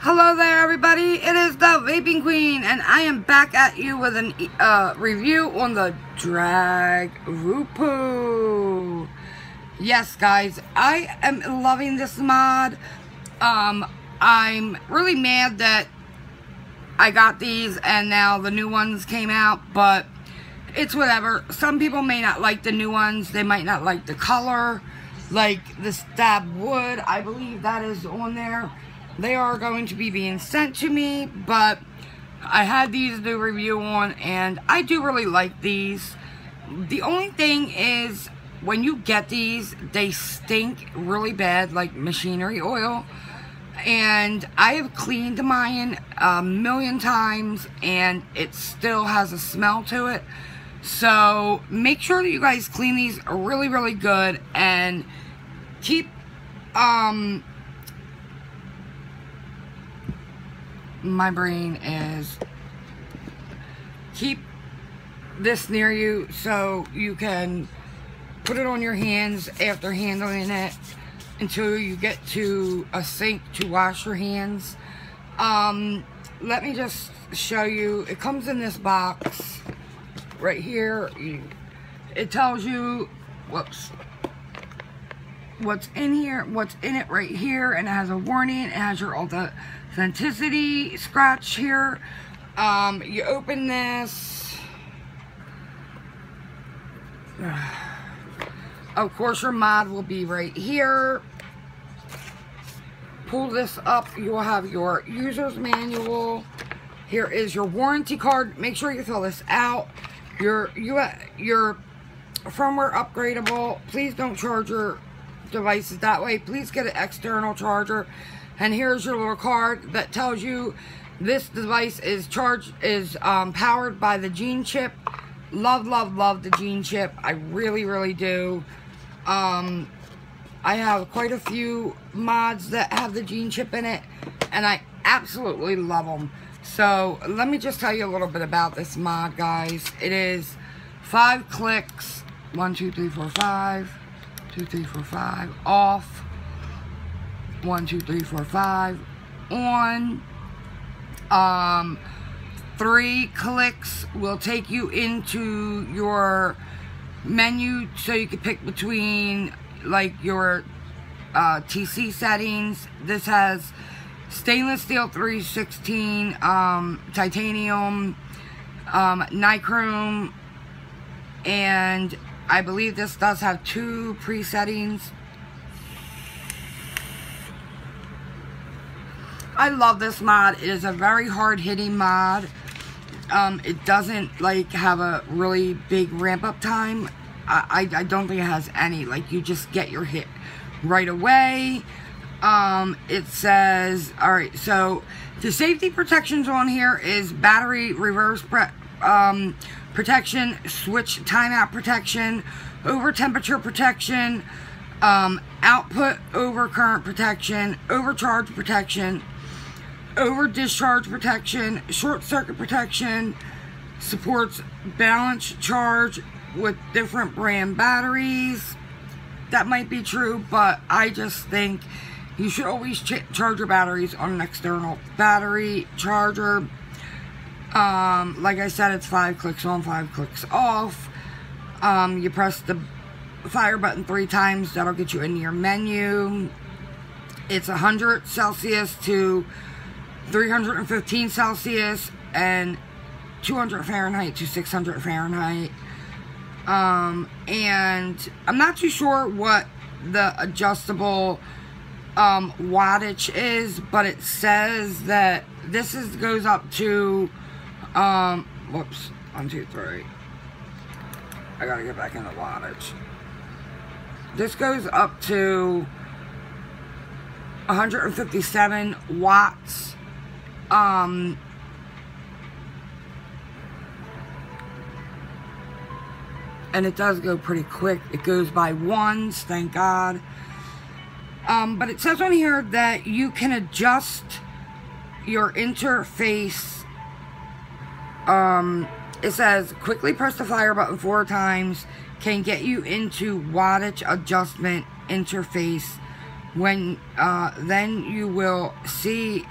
Hello there everybody, it is the Vaping Queen and I am back at you with a uh, review on the Drag Voopoo. Yes guys, I am loving this mod. Um, I'm really mad that I got these and now the new ones came out, but it's whatever. Some people may not like the new ones, they might not like the color, like the stab wood, I believe that is on there. They are going to be being sent to me, but I had these to review on, and I do really like these. The only thing is, when you get these, they stink really bad, like machinery oil. And I have cleaned mine a million times, and it still has a smell to it. So, make sure that you guys clean these really, really good, and keep, um, my brain is keep this near you so you can put it on your hands after handling it until you get to a sink to wash your hands. Um, let me just show you. It comes in this box right here. It tells you, whoops, what's in here, what's in it right here, and it has a warning. It has your all the authenticity scratch here. Um, you open this. Of course, your mod will be right here. Pull this up. You will have your user's manual. Here is your warranty card. Make sure you fill this out. Your, you, your firmware upgradable. Please don't charge your devices that way. Please get an external charger. And here's your little card that tells you this device is charged, is um, powered by the Gene chip. Love, love, love the Gene chip. I really, really do. Um, I have quite a few mods that have the Gene chip in it, and I absolutely love them. So, let me just tell you a little bit about this mod, guys. It is five clicks, one, two, three, four, five, two, three, four, five, off, one, two, three, four, five, on. Um, three clicks will take you into your menu so you can pick between like your uh, TC settings. This has stainless steel 316, um, titanium, um, nichrome, and I believe this does have two pre-settings. I love this mod. It is a very hard-hitting mod. Um, it doesn't, like, have a really big ramp-up time. I, I, I, don't think it has any. Like, you just get your hit right away. Um, it says, alright, so the safety protections on here is battery reverse um, protection, switch timeout protection, over temperature protection, um, output over current protection, overcharge protection, over discharge protection, short circuit protection, supports balance charge with different brand batteries. That might be true, but I just think you should always ch charge your batteries on an external battery charger. Um, like I said, it's five clicks on, five clicks off. Um, you press the fire button three times, that'll get you into your menu. It's 100 Celsius to 315 Celsius and 200 Fahrenheit to 600 Fahrenheit. Um, and I'm not too sure what the adjustable um, wattage is, but it says that this is goes up to, um, whoops, one, two, three. I gotta get back in the wattage. This goes up to 157 watts um, and it does go pretty quick. It goes by ones, thank God. Um, but it says on here that you can adjust your interface. Um, it says quickly press the fire button four times can get you into wattage adjustment interface when uh, then you will see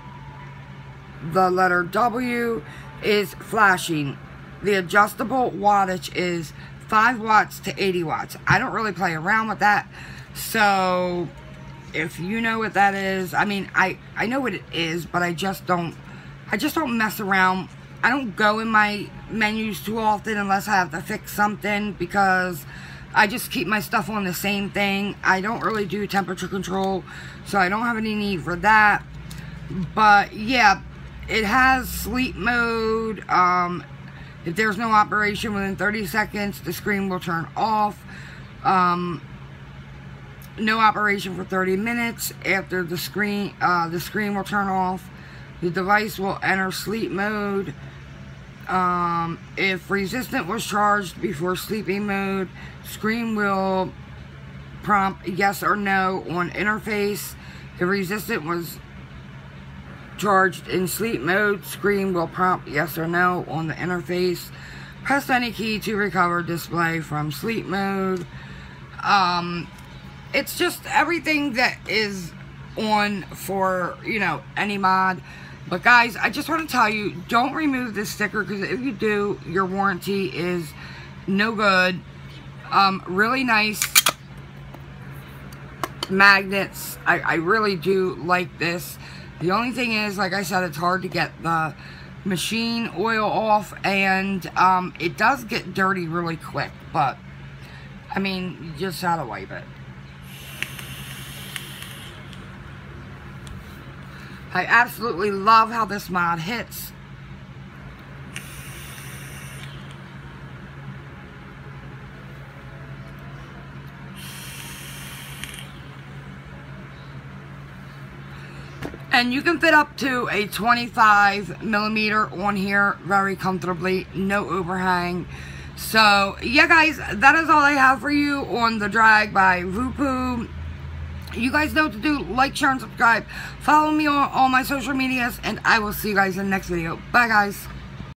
the letter W is flashing. The adjustable wattage is 5 watts to 80 watts. I don't really play around with that. So if you know what that is, I mean, I, I know what it is, but I just don't, I just don't mess around. I don't go in my menus too often unless I have to fix something because I just keep my stuff on the same thing. I don't really do temperature control, so I don't have any need for that. But yeah, it has sleep mode. Um, if there's no operation within 30 seconds, the screen will turn off. Um, no operation for 30 minutes. After the screen, uh, the screen will turn off. The device will enter sleep mode. Um, if resistant was charged before sleeping mode, screen will prompt yes or no on interface. If resistant was charged in sleep mode, screen will prompt yes or no on the interface. Press any key to recover display from sleep mode. Um, it's just everything that is on for, you know, any mod. But guys, I just want to tell you, don't remove this sticker because if you do, your warranty is no good. Um, really nice magnets. I, I really do like this. The only thing is, like I said, it's hard to get the machine oil off and um, it does get dirty really quick. But, I mean, you just gotta wipe it. I absolutely love how this mod hits. And you can fit up to a 25 millimeter on here very comfortably, no overhang. So, yeah guys, that is all I have for you on the drag by Voopoo. You guys know what to do. Like, share, and subscribe. Follow me on all my social medias, and I will see you guys in the next video. Bye, guys.